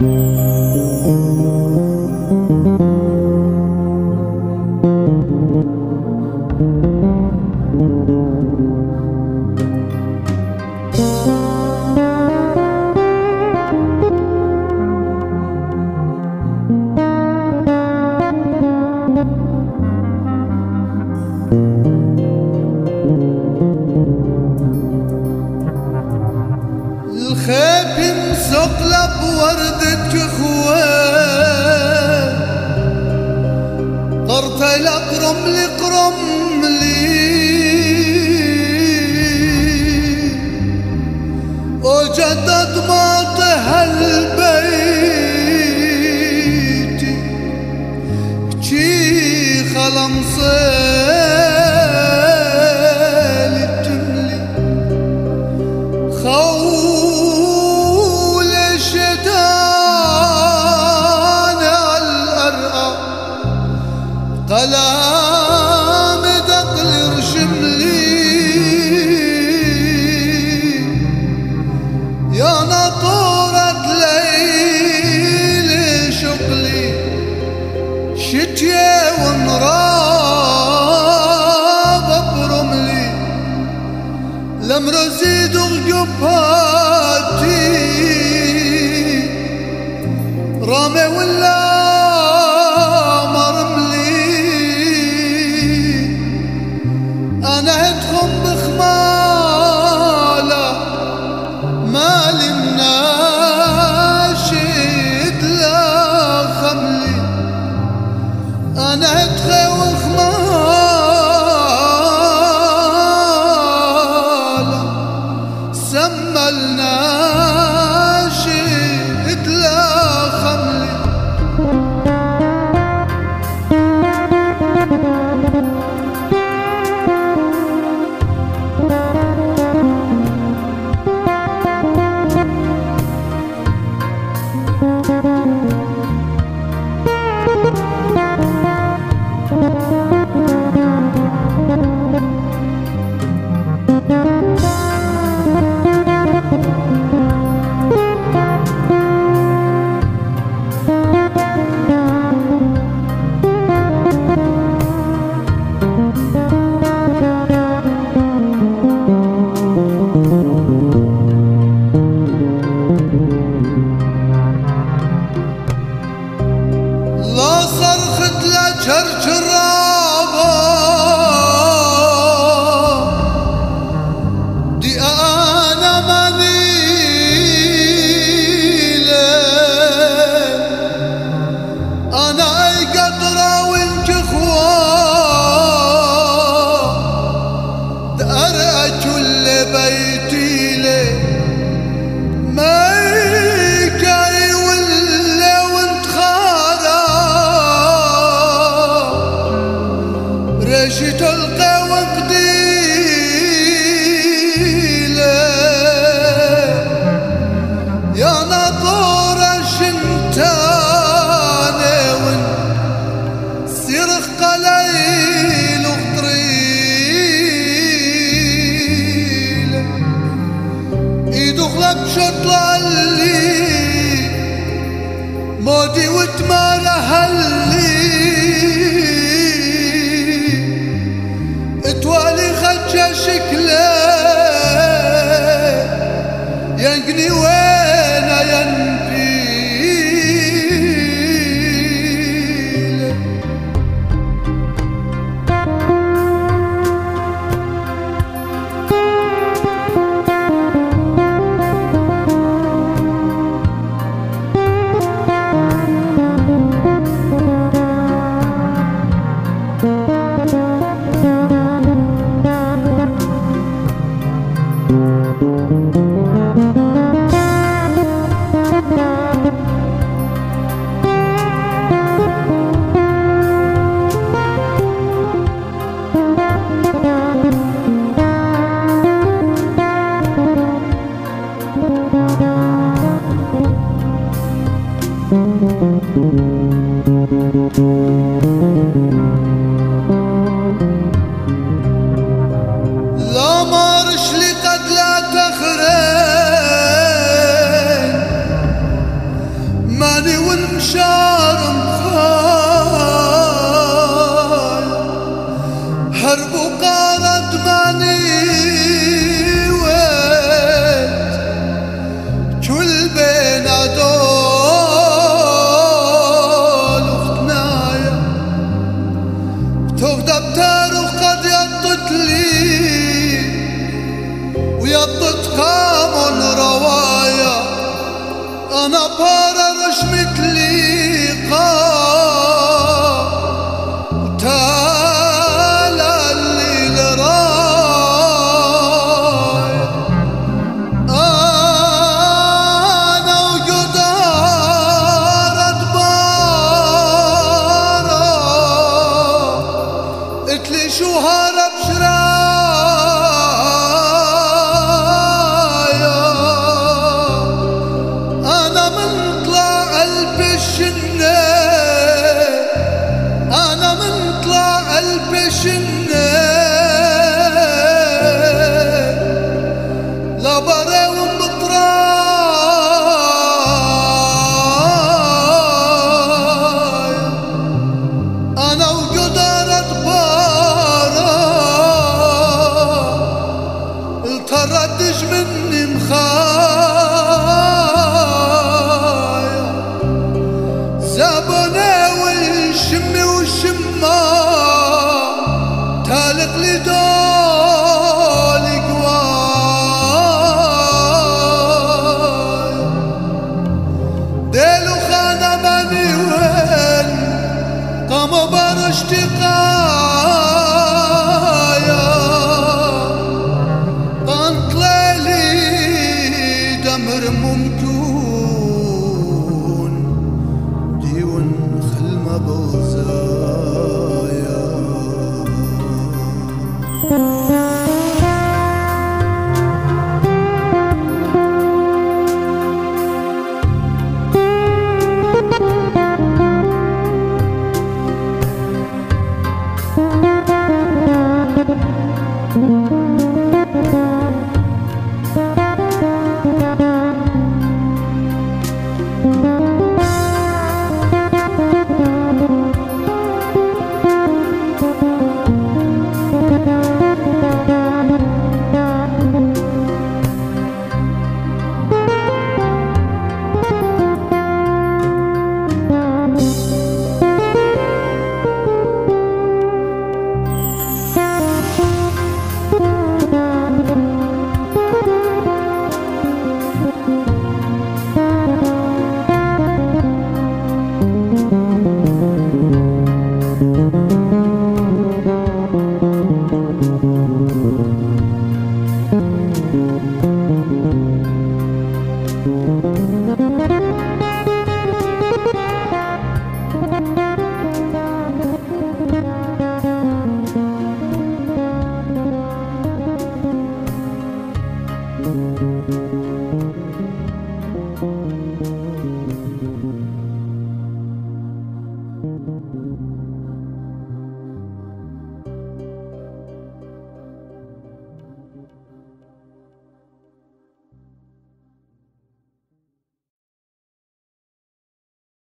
Música yalansı دم را زید و گپا Música çır çır وش اطلع مودي وتمارى هلي اتوالي خجة شكله. ينقني وين stick up.